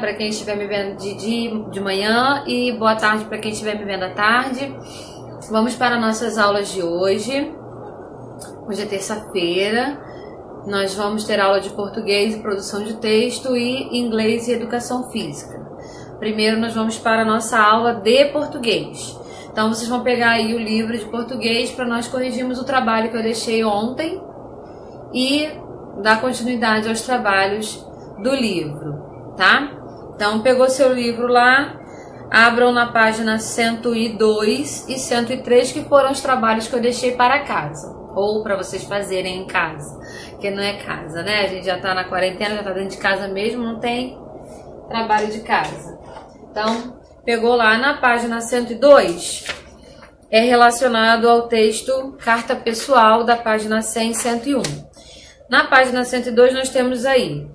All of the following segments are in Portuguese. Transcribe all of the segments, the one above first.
Para quem estiver me vendo de, dia, de manhã e boa tarde para quem estiver me vendo à tarde. Vamos para nossas aulas de hoje. Hoje é terça-feira. Nós vamos ter aula de português, produção de texto e inglês e educação física. Primeiro nós vamos para a nossa aula de português. Então vocês vão pegar aí o livro de português para nós corrigirmos o trabalho que eu deixei ontem e dar continuidade aos trabalhos do livro, tá? Então, pegou seu livro lá, abram na página 102 e 103, que foram os trabalhos que eu deixei para casa, ou para vocês fazerem em casa, que não é casa, né? A gente já tá na quarentena, já tá dentro de casa mesmo, não tem trabalho de casa. Então, pegou lá na página 102, é relacionado ao texto Carta Pessoal da página 100 e 101. Na página 102 nós temos aí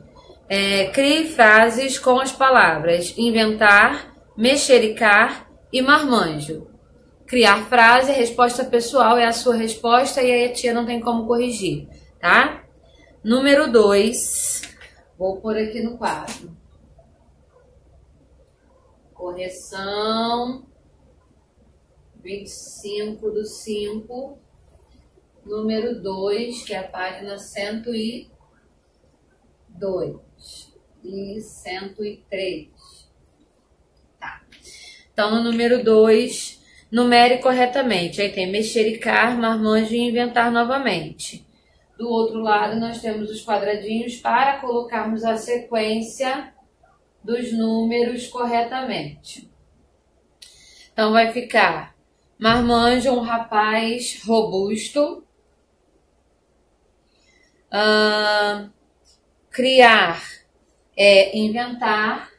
é, crie frases com as palavras inventar, mexericar e marmanjo. Criar frase, resposta pessoal é a sua resposta e aí a tia não tem como corrigir, tá? Número 2, vou pôr aqui no quadro. Correção 25 do 5, número 2, que é a página 102 e 103. Tá. Então, no número 2, numere corretamente. Aí tem mexericar, marmanjo e inventar novamente. Do outro lado, nós temos os quadradinhos para colocarmos a sequência dos números corretamente. Então, vai ficar marmanjo, um rapaz robusto. Criar é inventar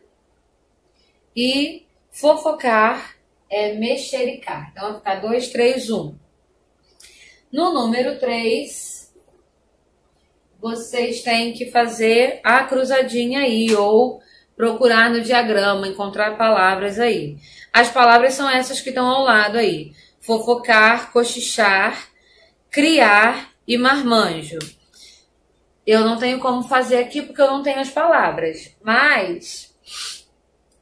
e fofocar é mexericar. Então vai ficar 2, 3, 1. No número 3, vocês têm que fazer a cruzadinha aí ou procurar no diagrama, encontrar palavras aí. As palavras são essas que estão ao lado aí: fofocar, cochichar, criar e marmanjo. Eu não tenho como fazer aqui porque eu não tenho as palavras, mas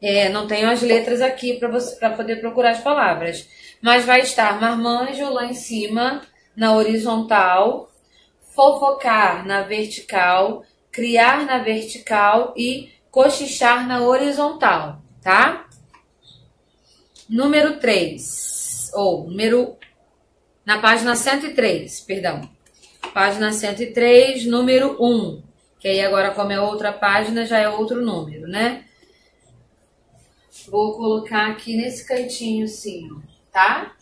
é, não tenho as letras aqui para você para poder procurar as palavras. Mas vai estar marmanjo lá em cima, na horizontal, fofocar na vertical, criar na vertical e cochichar na horizontal, tá? Número 3, ou número na página 103, perdão página 103, número 1. Que aí agora, como é outra página, já é outro número, né? Vou colocar aqui nesse cantinho, sim, tá?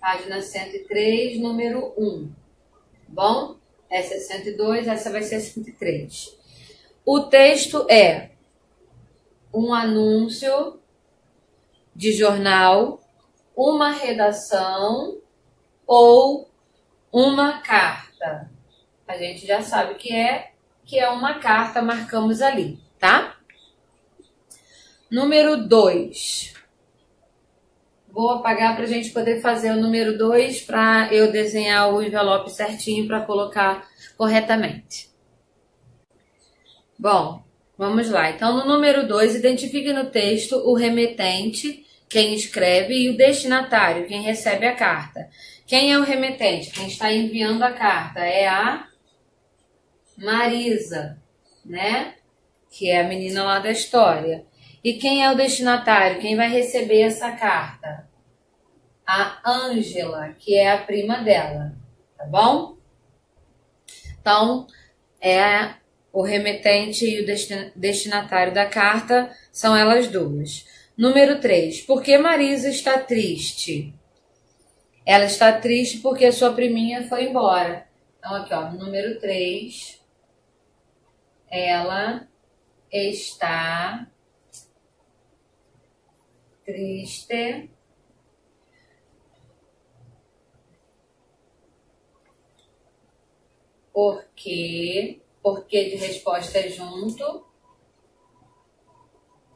Página 103, número 1. Bom? Essa é 102, essa vai ser 103. O texto é um anúncio de jornal, uma redação ou uma carta carta. A gente já sabe que é que é uma carta, marcamos ali, tá? Número 2. Vou apagar para a gente poder fazer o número 2 para eu desenhar o envelope certinho para colocar corretamente. Bom, vamos lá. Então, no número 2, identifique no texto o remetente, quem escreve, e o destinatário, quem recebe a carta. Quem é o remetente? Quem está enviando a carta é a Marisa, né? Que é a menina lá da história. E quem é o destinatário? Quem vai receber essa carta? A Ângela, que é a prima dela, tá bom? Então, é o remetente e o destinatário da carta são elas duas. Número 3. Por que Marisa está triste? Ela está triste porque a sua priminha foi embora. Então, aqui, ó, número 3. Ela está triste porque, porque de resposta é junto,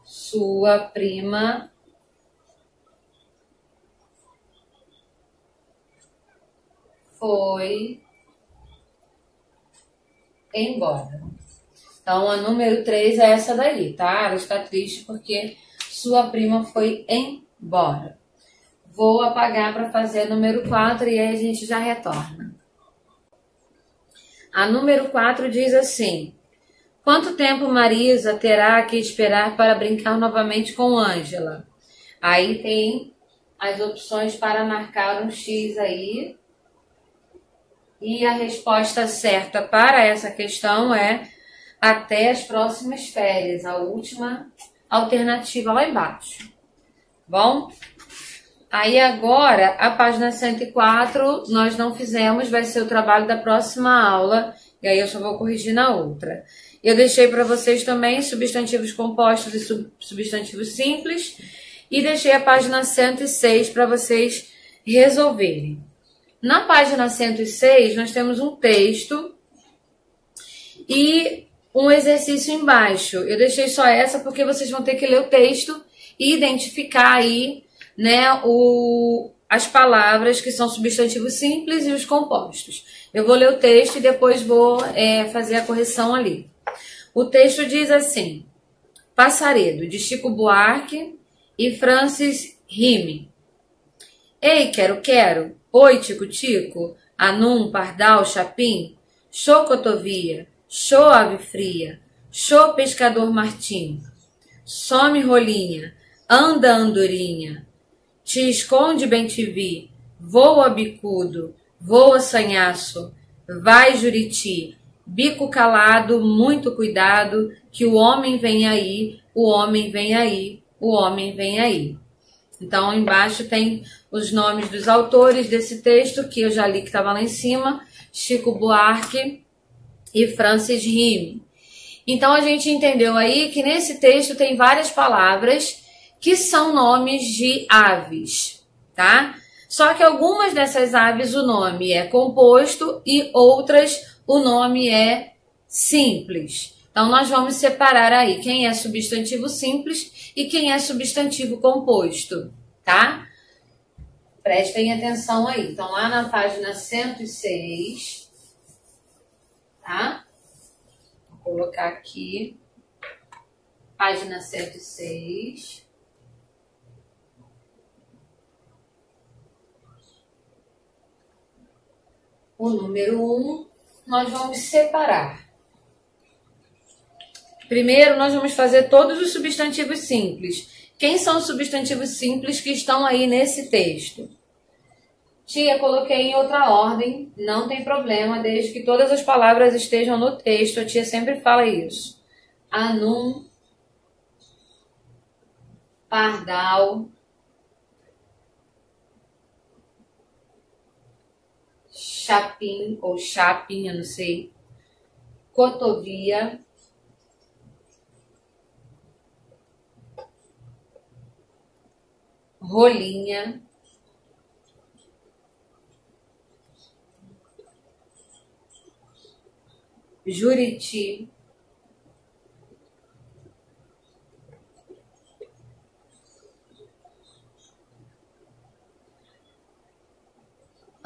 sua prima foi embora. Então, a número 3 é essa daí, tá? Ela está triste porque sua prima foi embora. Vou apagar para fazer a número 4 e aí a gente já retorna. A número 4 diz assim: Quanto tempo Marisa terá que esperar para brincar novamente com Ângela? Aí tem as opções para marcar um X aí. E a resposta certa para essa questão é até as próximas férias, a última alternativa lá embaixo. Bom? Aí agora, a página 104, nós não fizemos, vai ser o trabalho da próxima aula, e aí eu só vou corrigir na outra. Eu deixei para vocês também substantivos compostos e substantivos simples, e deixei a página 106 para vocês resolverem. Na página 106, nós temos um texto e um exercício embaixo. Eu deixei só essa porque vocês vão ter que ler o texto e identificar aí, né, o, as palavras que são substantivos simples e os compostos. Eu vou ler o texto e depois vou é, fazer a correção ali. O texto diz assim: Passaredo, de Chico Buarque e Francis Rime. Ei, quero, quero. Oi, Tico Tico. Anum, Pardal, Chapim. Chocotovia. Show ave fria, show pescador Martim, some rolinha, anda andorinha, te esconde bem te vi, voa bicudo, voa sanhaço, vai juriti, bico calado, muito cuidado, que o homem vem aí, o homem vem aí, o homem vem aí. Então, embaixo tem os nomes dos autores desse texto, que eu já li que estava lá em cima, Chico Buarque, e Francis Rime. Então a gente entendeu aí que nesse texto tem várias palavras que são nomes de aves, tá? Só que algumas dessas aves o nome é composto e outras o nome é simples. Então nós vamos separar aí quem é substantivo simples e quem é substantivo composto, tá? Prestem atenção aí. Então lá na página 106 tá? Vou colocar aqui, página 106. O número 1, um, nós vamos separar. Primeiro, nós vamos fazer todos os substantivos simples. Quem são os substantivos simples que estão aí nesse texto? Tia, coloquei em outra ordem, não tem problema, desde que todas as palavras estejam no texto. A tia sempre fala isso. Anum, pardal, chapim ou chapim, eu não sei, cotovia, rolinha, Juriti,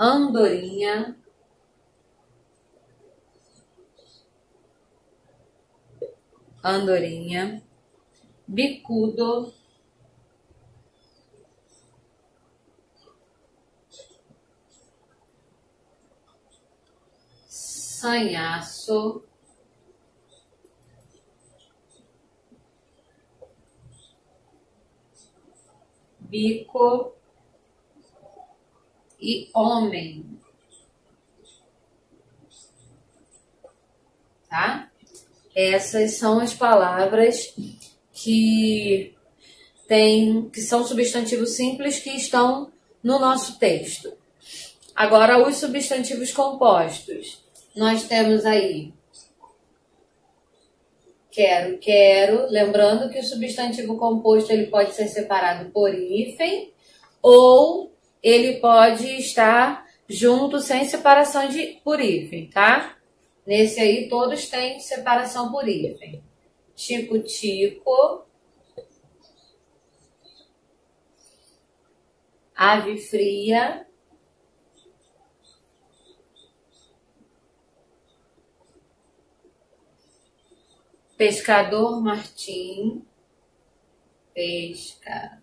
Andorinha, Andorinha, Bicudo, sanhaço, bico e homem. Tá? Essas são as palavras que tem que são substantivos simples que estão no nosso texto. Agora os substantivos compostos nós temos aí quero, quero, lembrando que o substantivo composto ele pode ser separado por hífen ou ele pode estar junto sem separação de por hífen, tá? Nesse aí todos têm separação por hífen. Tico tico. Ave fria. Pescador Martim. Pescador.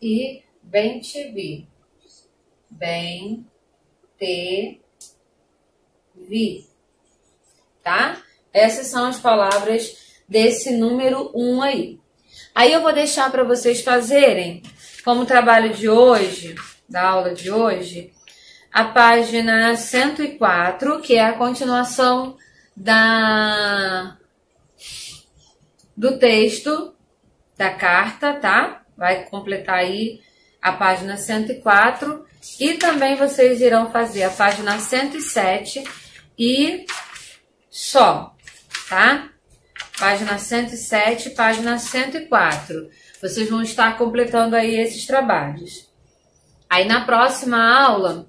E bem te vi. Bem te vi. Tá? Essas são as palavras desse número 1 um aí. Aí eu vou deixar para vocês fazerem, como trabalho de hoje, da aula de hoje, a página 104, que é a continuação da do texto da carta, tá? Vai completar aí a página 104 e também vocês irão fazer a página 107 e só, tá? Página 107, página 104. Vocês vão estar completando aí esses trabalhos. Aí na próxima aula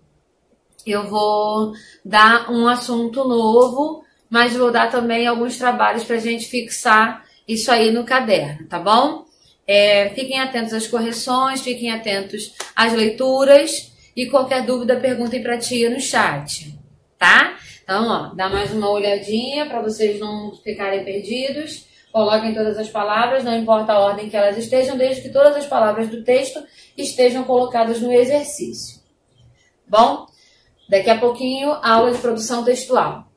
eu vou dar um assunto novo, mas vou dar também alguns trabalhos para a gente fixar isso aí no caderno, tá bom? É, fiquem atentos às correções, fiquem atentos às leituras e qualquer dúvida perguntem para a tia no chat, tá? Então, ó, dá mais uma olhadinha para vocês não ficarem perdidos. Coloquem todas as palavras, não importa a ordem que elas estejam, desde que todas as palavras do texto estejam colocadas no exercício. Bom, daqui a pouquinho, aula de produção textual.